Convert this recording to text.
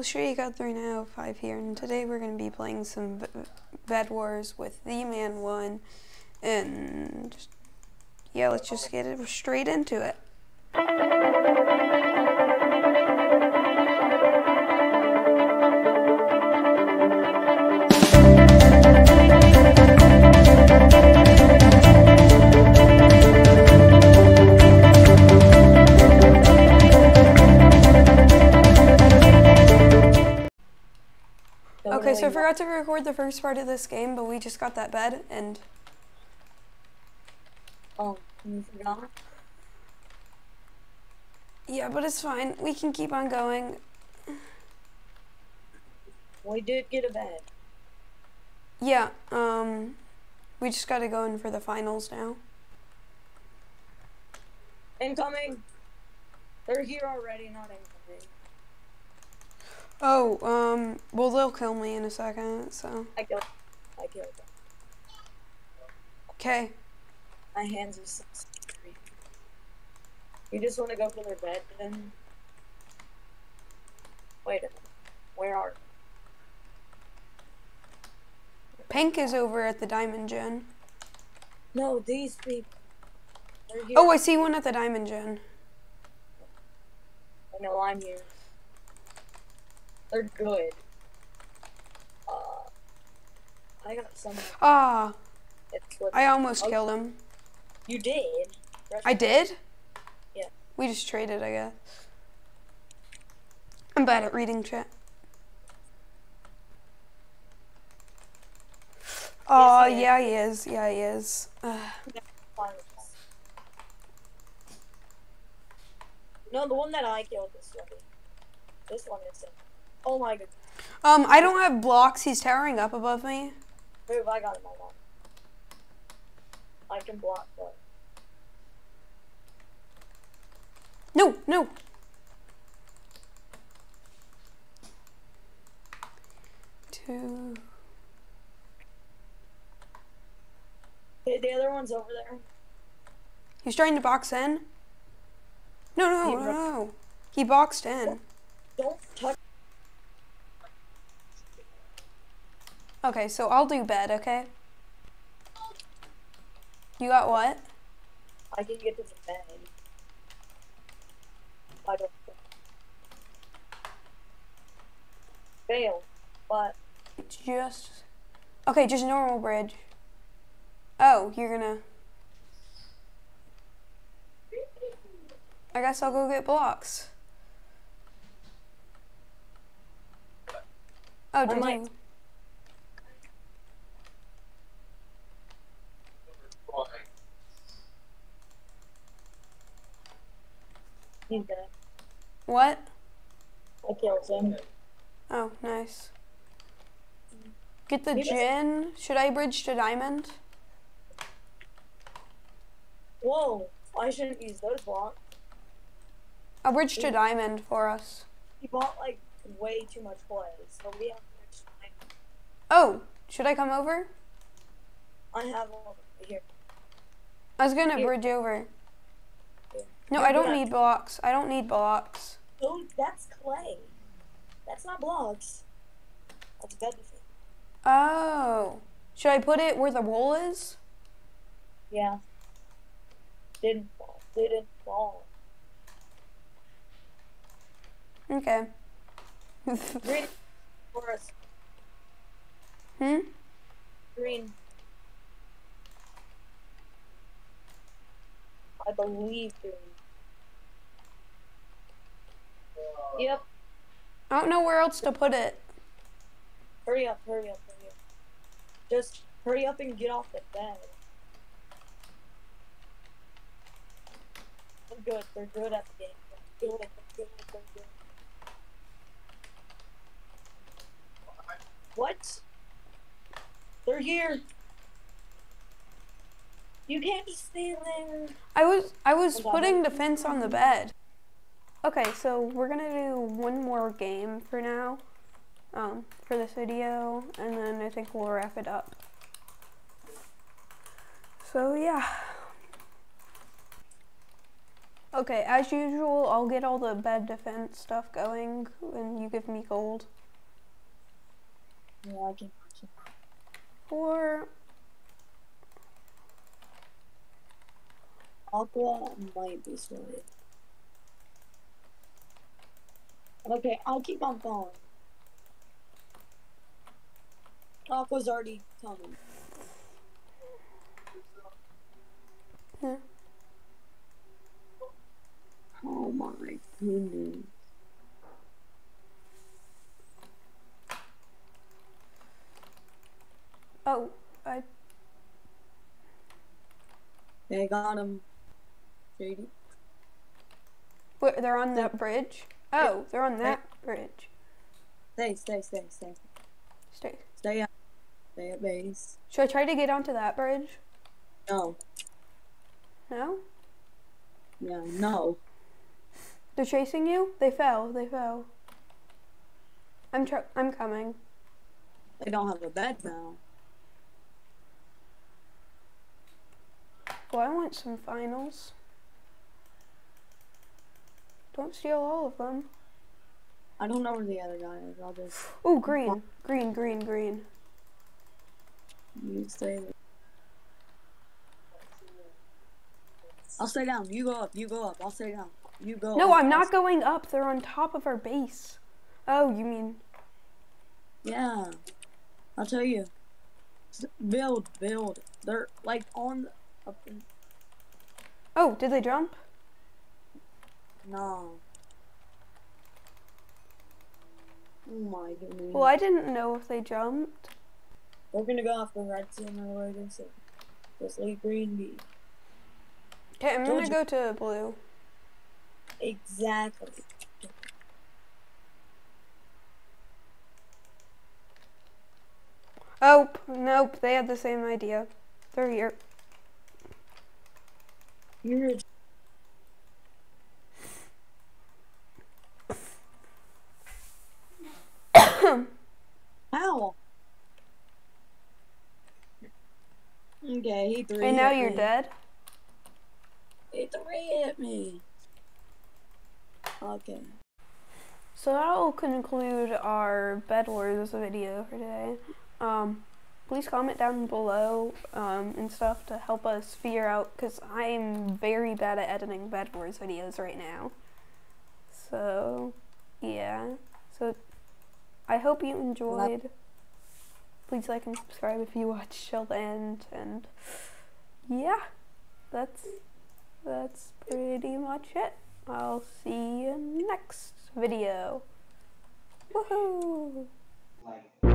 So Stray got 305 here, and today we're going to be playing some Bed Wars with the Man One, and yeah, let's just get it straight into it. Okay, so I forgot to record the first part of this game, but we just got that bed, and Oh, you forgot? yeah, but it's fine. We can keep on going. We did get a bed. Yeah, um, we just got to go in for the finals now. Incoming! They're here already, not incoming. Oh, um, well, they'll kill me in a second, so. I killed I killed them. Okay. My hands are so slippery. You just want to go for their bed then? Wait a minute. Where are Pink is over at the Diamond Gen. No, these people. Oh, I see one at the Diamond Gen. I know I'm here. They're good. Uh, I got some. Ah, I almost killed him. you did. I did? Yeah. We just traded, I guess. I'm bad at reading chat. Oh, he is. yeah, he is. Yeah, he is. No, the one that I killed is ready. This one isn't. Oh my god. Um, I don't have blocks. He's towering up above me. Move, I got him one. I can block that. No, no. Two. Okay, the other one's over there. He's trying to box in. No, no, He no, no. He boxed in. Don't touch. Okay, so I'll do bed, okay? You got what? I can get to the bed. I don't. Fail, but Just. Okay, just normal bridge. Oh, you're gonna. I guess I'll go get blocks. Oh, did might- you? He's dead. What? I killed him. Oh, nice. Get the gen. Should I bridge to diamond? Whoa! I shouldn't use those blocks. I'll bridge to diamond for us. He bought like way too much plays, so we have to next time. Oh, should I come over? I have one here. I was gonna Here. bridge over. No, I don't need blocks. I don't need blocks. Oh, that's clay. That's not blocks. That's bed defense. Oh. Should I put it where the wall is? Yeah. Didn't fall. Didn't fall. Okay. Green for us. hmm? Green. I believe green. Yep. I don't know where else to put it. Hurry up, hurry up, hurry up. Just hurry up and get off the bed. They're good. They're good at the game. They're good. They're good. They're good. What? They're here. You can't just stand there. I was I was putting defense on the bed. Okay, so we're gonna do one more game for now. Um, for this video, and then I think we'll wrap it up. So yeah. Okay, as usual, I'll get all the bed defense stuff going, and you give me gold. Yeah, I can. Or Aqua might be sorted. Okay, I'll keep on following. Aqua's already coming. Yeah. Oh my goodness. oh, I They got him. Shady. wait, they're on that bridge. Oh, they're on that bridge. Stay, stay, stay, stay. Stay. Stay at, stay at base. Should I try to get onto that bridge? No. No. Yeah, no. They're chasing you. They fell. They fell. I'm tr- I'm coming. They don't have a bed now. Well, I want some finals. Don't steal all of them. I don't know where the other guy is. I'll just Oh, green, green, green, green. you stay there. I'll stay down. You go up. You go up. I'll stay down. You go. No, up. I'm not going up. They're on top of our base. Oh, you mean? Yeah, I'll tell you. Build, build. They're like on up Oh, did they jump? No. Oh my goodness. Well, I didn't know if they jumped. We're gonna go off the red center where they say. Just leave green be. Okay, I'm Told gonna go to blue. Exactly. Oh, nope. They had the same idea. They're here. You're How? Okay, he three. And now you're me. dead. He three hit me. Okay. So that'll conclude our Bed Wars video for today. Um, please comment down below um, and stuff to help us figure out, because I'm very bad at editing Bed Wars videos right now. So, yeah. So, I hope you enjoyed. Please like and subscribe if you watch till the end. And, yeah, that's, that's pretty much it. I'll see you next video. Woohoo! like